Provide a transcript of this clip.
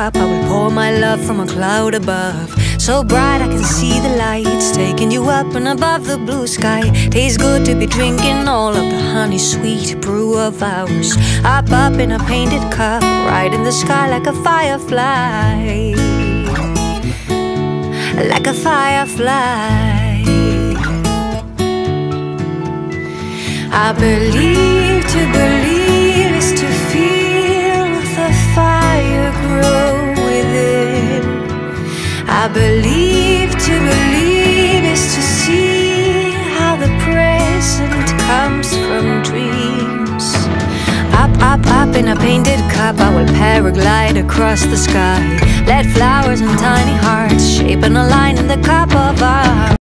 cup, I will pour my love from a cloud above. So bright I can see the lights taking you up and above the blue sky. Tastes good to be drinking all of the honey sweet brew of ours. Up, up in a painted cup, right in the sky like a firefly. Like a firefly. I believe to believe I believe to believe is to see how the present comes from dreams. Up, up, up in a painted cup, I will paraglide across the sky. Let flowers and tiny hearts shape in a line in the cup of our